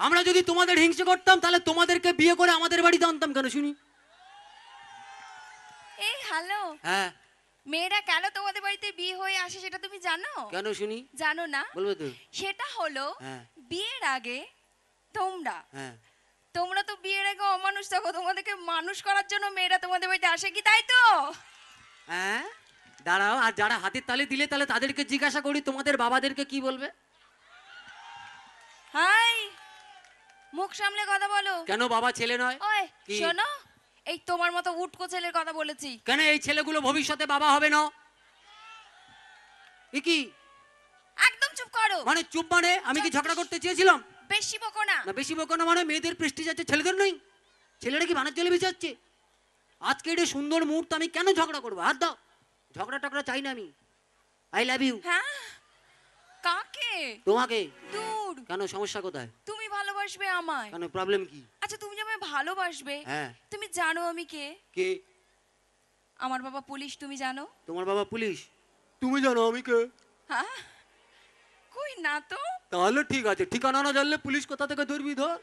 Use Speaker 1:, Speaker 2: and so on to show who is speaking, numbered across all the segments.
Speaker 1: আমরা যদি তোমাদের হিংসে করতাম তাহলে তোমাদেরকে বিয়ে করে আমাদের বাড়িতে আনতাম কেন শুনি?
Speaker 2: এই হ্যালো।
Speaker 1: হ্যাঁ।
Speaker 2: মেয়েরা কেন তোমাদের বাড়িতে বিয়ে হয়ে আসে সেটা তুমি জানো?
Speaker 1: কেন শুনি?
Speaker 2: জানো না?
Speaker 1: বলবে তো।
Speaker 2: সেটা হলো
Speaker 1: হ্যাঁ।
Speaker 2: বিয়ের আগে তোমরা
Speaker 1: হ্যাঁ।
Speaker 2: তোমরা তো বিয়ের আগে অমানুষ থাকো তোমাদেরকে মানুষ করার জন্য মেয়েরা তোমাদের বাড়িতে আসে কি তাই তো?
Speaker 1: হ্যাঁ। দাঁড়াও আর যারা হাতের তালে দিলে তাহলে তাদেরকে জিজ্ঞাসা করি তোমাদের বাবাদেরকে কি বলবে?
Speaker 2: হাই মুখ সামলে কথা বলো।
Speaker 1: কেন বাবা ছেলে নয়?
Speaker 2: ওই
Speaker 1: কি?
Speaker 2: শোনো এই তোমার মতো উটকো ছেলের কথা বলেছি।
Speaker 1: কেন এই ছেলেগুলো ভবিষ্যতে বাবা হবে না? এ কি?
Speaker 2: একদম চুপ করো।
Speaker 1: মানে চুপ মানে? আমি কি ঝগড়া করতে চেয়েছিলাম?
Speaker 2: বেশি বকো না।
Speaker 1: না বেশি বকো না মানে মেয়েদের প্রেস্টিজ আছে ছেলেদের নেই। ছেলেরা কি বানার জলে বেঁচে আজকে এটা সুন্দর মুহূর্ত আমি কেন ঝগড়া করব? হাত দাও। ঝগড়া টগড়া চাই না আমি। আই লাভ ইউ
Speaker 2: হ্যাঁ কাকে?
Speaker 1: তোমাকে।
Speaker 2: দূর।
Speaker 1: কেন? সমস্যা কোথায়?
Speaker 2: তুমি ভালোবাসবে আমায়।
Speaker 1: কেন? প্রবলেম কি?
Speaker 2: আচ্ছা তুমি আমায় ভালোবাসবে
Speaker 1: হ্যাঁ।
Speaker 2: তুমি জানো আমি কে?
Speaker 1: কে?
Speaker 2: আমার বাবা পুলিশ তুমি জানো?
Speaker 1: তোমার বাবা পুলিশ? তুমি জানো আমি কে?
Speaker 2: হ্যাঁ কই না তো?
Speaker 1: তাহলে ঠিক আছে ঠিকানা না জানলে পুলিশ কোথা থেকে ধরবি ধর।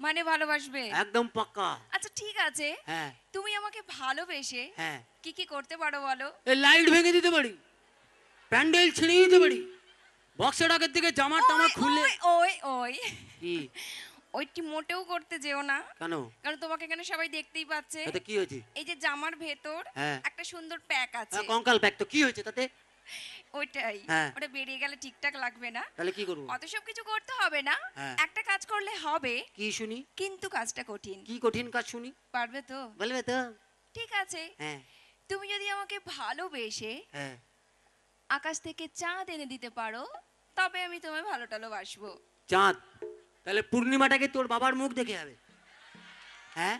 Speaker 2: মানে ভালোবাসবে?
Speaker 1: একদম পাক্কা।
Speaker 2: আচ্ছা ঠিক আছে।
Speaker 1: হ্যাঁ।
Speaker 2: তুমি আমাকে ভালোবেসে
Speaker 1: হ্যাঁ।
Speaker 2: কি কি করতে পারো বলো?
Speaker 1: লাইট ভেঙে দিতে পারি। প্যান্ডেল ছিঁড়ে দিতে পারি। বক্সের আগের থেকে জামা টামা খুলে
Speaker 2: ওই, ওই
Speaker 1: কি?
Speaker 2: ওইটি মোটেও করতে যেও না।
Speaker 1: কেন?
Speaker 2: কারণ তোমাকে এখানে সবাই দেখতেই পাচ্ছে।
Speaker 1: তাতে কি হয়েছে?
Speaker 2: এই যে জামার ভেতর
Speaker 1: হ্যাঁ।
Speaker 2: একটা সুন্দর প্যাক আছে।
Speaker 1: হ্যাঁ, কঙ্কাল প্যাক তো। কি হয়েছে তাতে?
Speaker 2: ওইটাই।
Speaker 1: হ্যাঁ।
Speaker 2: ওটা বেরিয়ে গেলে ঠিকঠাক লাগবে না।
Speaker 1: তাহলে কি করব?
Speaker 2: অত সব কিছু করতে হবে না। একটা কাজ করলে হবে।
Speaker 1: কি শুনি?
Speaker 2: কিন্তু কাজটা কঠিন।
Speaker 1: কি কঠিন কাজ শুনি?
Speaker 2: পারবে তো?
Speaker 1: বলবে তো।
Speaker 2: ঠিক আছে।
Speaker 1: হ্যাঁ।
Speaker 2: তুমি যদি আমাকে ভালোবেসে
Speaker 1: হ্যাঁ।
Speaker 2: আকাশ থেকে চাঁদ এনে দিতে পারো তবে আমি তোমায় ভালো টালো বাসবো।
Speaker 1: চাঁদ তাহলে পূর্ণিমাটাকে তোর বাবার মুখ দেখে হবে হ্যাঁ?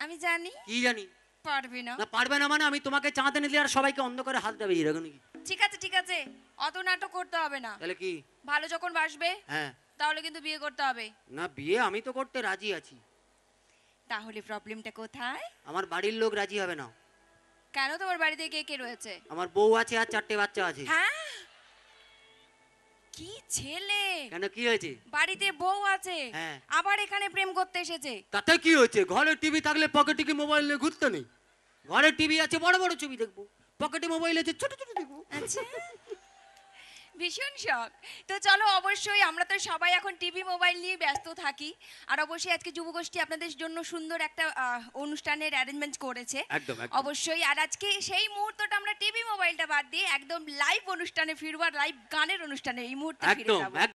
Speaker 2: আমি জানি।
Speaker 1: কি জানি?
Speaker 2: পারবে না।
Speaker 1: না পারবে না মানে আমি তোমাকে চাঁদ এনে দিলে আর সবাইকে অন্ধকারে হাত দেবে এরকম নাকি?
Speaker 2: ঠিক আছে ঠিক আছে। অত নাটক করতে হবে না।
Speaker 1: তাহলে কি?
Speaker 2: ভালো যখন বাসবে
Speaker 1: হ্যাঁ।
Speaker 2: তাহলে কিন্তু বিয়ে করতে হবে।
Speaker 1: না বিয়ে আমি তো করতে রাজি আছি।
Speaker 2: তাহলে প্রবলেমটা কোথায়?
Speaker 1: আমার বাড়ির লোক রাজি হবে না।
Speaker 2: কেন তোমার বাড়িতে কে কে রয়েছে?
Speaker 1: আমার বউ আছে আর চারটে বাচ্চা আছে।
Speaker 2: হ্যাঁ? কি ছেলে?
Speaker 1: কেন কি হয়েছে?
Speaker 2: বাড়িতে বউ আছে
Speaker 1: হ্যাঁ।
Speaker 2: আবার এখানে প্রেম করতে এসেছে।
Speaker 1: তাতে কি হয়েছে? ঘরে টিভি থাকলে পকেটে কি মোবাইল নিয়ে ঘুরতে নেই? ঘরে টিভি আছে বড় বড় ছবি দেখব। পকেটে মোবাইল আছে ছোট ছোট দেখব।
Speaker 2: আচ্ছা। ভীষণ শখ। তো চলো অবশ্যই আমরা তো সবাই এখন টিভি মোবাইল নিয়ে ব্যস্ত থাকি। আর অবশ্যই আজকে যুবগোষ্ঠী আপনাদের জন্য সুন্দর একটা অনুষ্ঠানের অ্যারেঞ্জমেন্ট করেছে। অবশ্যই। আর আজকে সেই মুহূর্তটা আমরা টিভি মোবাইলটা বাদ দিয়ে একদম লাইভ অনুষ্ঠানে ফিরবার লাইভ গানের অনুষ্ঠানে এই মুহূর্তে ফিরে যাব।
Speaker 1: একদম।